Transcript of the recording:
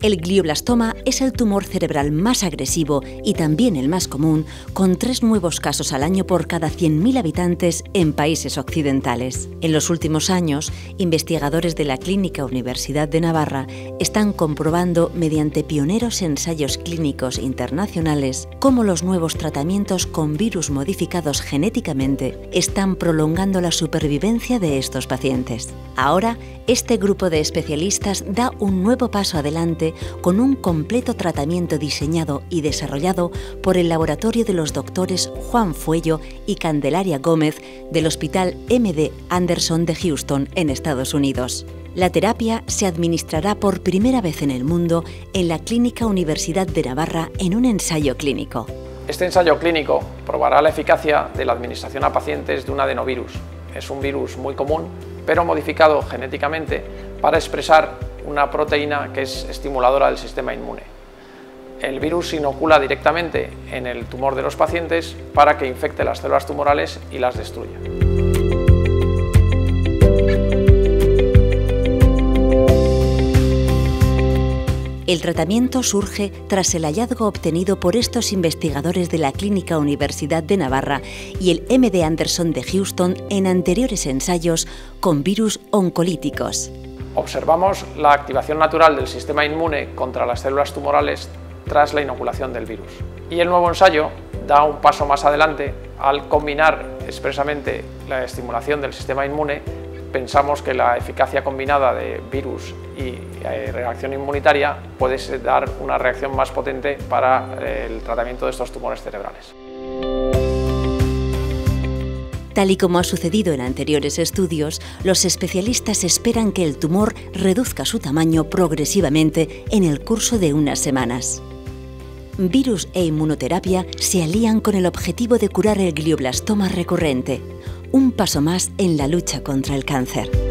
glioblastoma es el tumor cerebral más agresivo y también el más común, con tres nuevos casos al año por cada 100.000 habitantes en países occidentales. En los últimos años, investigadores de la Clínica Universidad de Navarra están comprobando mediante pioneros ensayos clínicos internacionales cómo los nuevos tratamientos con virus modificados genéticamente están prolongando la supervivencia de estos pacientes. Ahora, este grupo de especialistas da un nuevo paso adelante con un completo tratamiento diseñado y desarrollado por el laboratorio de los doctores Juan Fuello y Candelaria Gómez del Hospital MD Anderson de Houston, en Estados Unidos. La terapia se administrará por primera vez en el mundo en la Clínica Universidad de Navarra en un ensayo clínico. Este ensayo clínico probará la eficacia de la administración a pacientes de un adenovirus. Es un virus muy común, pero modificado genéticamente para expresar una proteína que es estimuladora del sistema inmune. El virus inocula directamente en el tumor de los pacientes para que infecte las células tumorales y las destruya. El tratamiento surge tras el hallazgo obtenido por estos investigadores de la Clínica Universidad de Navarra y el MD Anderson de Houston en anteriores ensayos con virus oncolíticos observamos la activación natural del sistema inmune contra las células tumorales tras la inoculación del virus. Y el nuevo ensayo da un paso más adelante al combinar expresamente la estimulación del sistema inmune pensamos que la eficacia combinada de virus y eh, reacción inmunitaria puede dar una reacción más potente para eh, el tratamiento de estos tumores cerebrales. Tal y como ha sucedido en anteriores estudios, los especialistas esperan que el tumor reduzca su tamaño progresivamente en el curso de unas semanas. Virus e inmunoterapia se alían con el objetivo de curar el glioblastoma recurrente, un paso más en la lucha contra el cáncer.